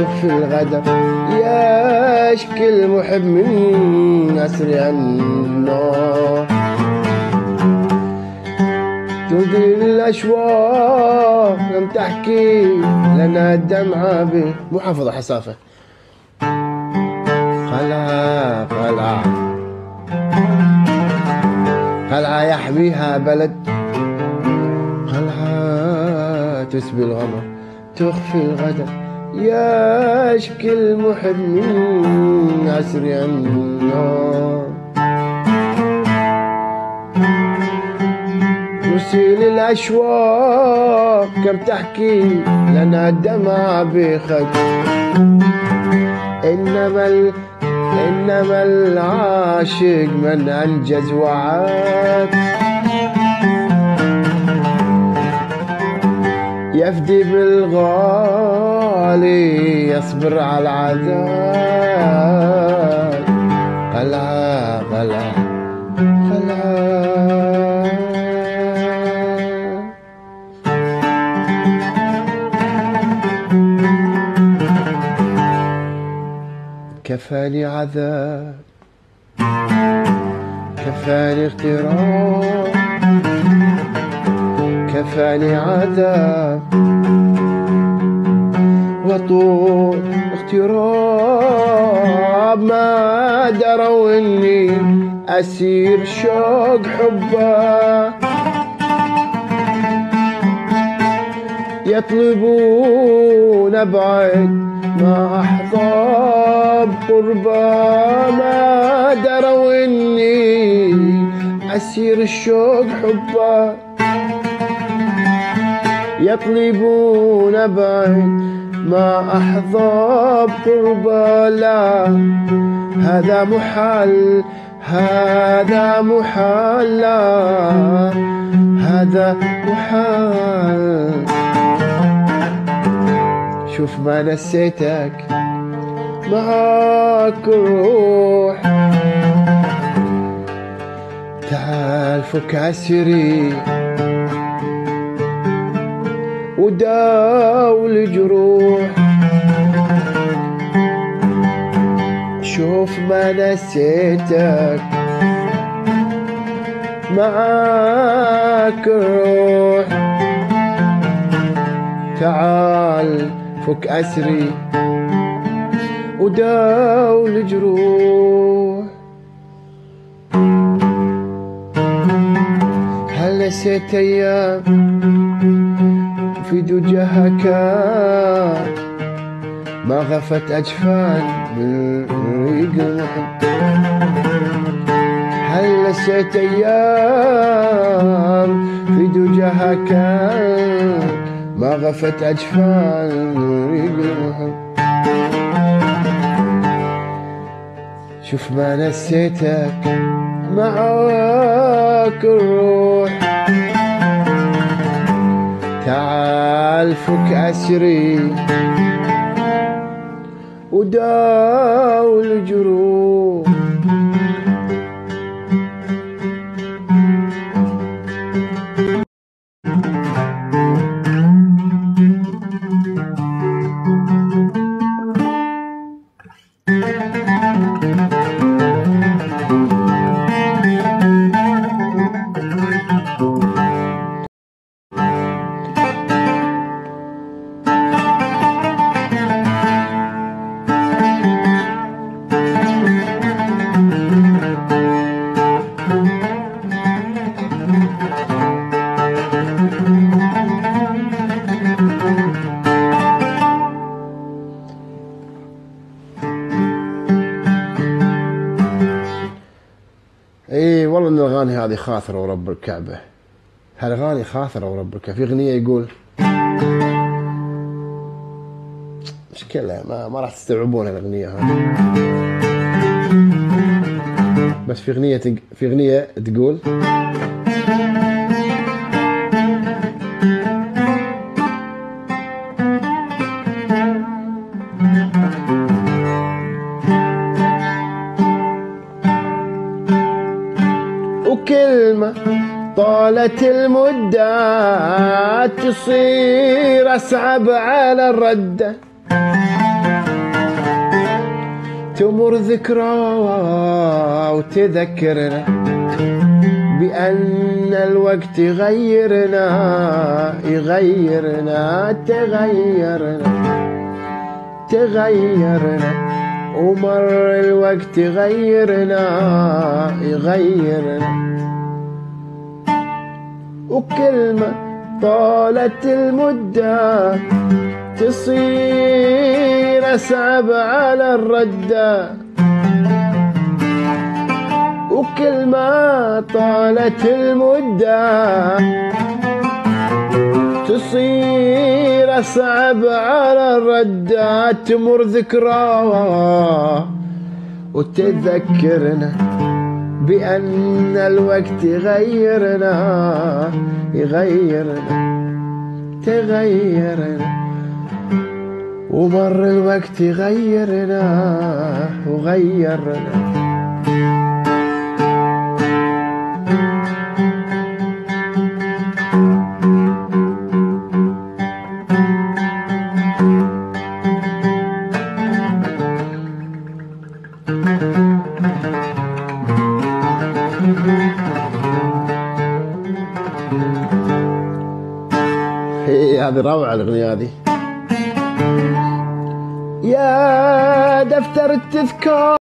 تخفي الغدر. يشكي المحب من أسرع النار تدير الأشواق لم تحكي لنا الدمعة ب- مو حافظة حسافة. قلعة قلعة قلعة يحميها بلد. قلعة تسبي الغمر تخفي الغدر. يشكي المحب من أسرع النار ترسل الأشواق كم تحكي لنا الدمع بخد إنما ال... إنما العاشق من أنجز وعاد. يفدي بالغالي يصبر على العذاب. قلعة قلعة قلعة كفاني عذاب كفاني اغتراب. كفاني عذاب. وطول اغتراب ما دروا إني أسير شوق حبه يطلبون ابعد ما احظى بقربه ما دروا إني أسير الشوق حبه يطلبون ابعد ما احظى بقربه لا هذا محال هذا محال هذا محال شوف ما نسيتك معاك الروح تعال فك عسري وداول الجروح شوف ما نسيتك معاك الروح تعال فك أسري وداول الجروح هل نسيت أيام في دجاها كان ما غفت أجفان من هل نسيت أيام في دجاها كان ما غفت أجفان من شوف ما نسيتك. معاك الروح. تعال فك أسري. وداول الجروح. ان الاغاني هذه خاثره ورب الكعبة. هالاغاني خاثره ورب الكعبة؟ في أغنية يقول مشكلة ما ما راح تستوعبون الأغنية هذه. بس في أغنية في أغنية تقول طالت المدة تصير أصعب على الردة. تمر ذكرى وتذكرنا بأن الوقت يغيرنا يغيرنا تغيرنا تغيرنا. ومر الوقت يغيرنا يغيرنا. وكلمة طالت المدة تصير أصعب على الردة. وكل ما طالت المدة تصير أصعب على الردة. تمر ذكرى وتذكرنا. بأن الوقت يغيرنا يغيرنا تغيرنا. ومر الوقت يغيرنا وغيرنا. هذه روعة الأغنية هذه. يا دفتر التذكار.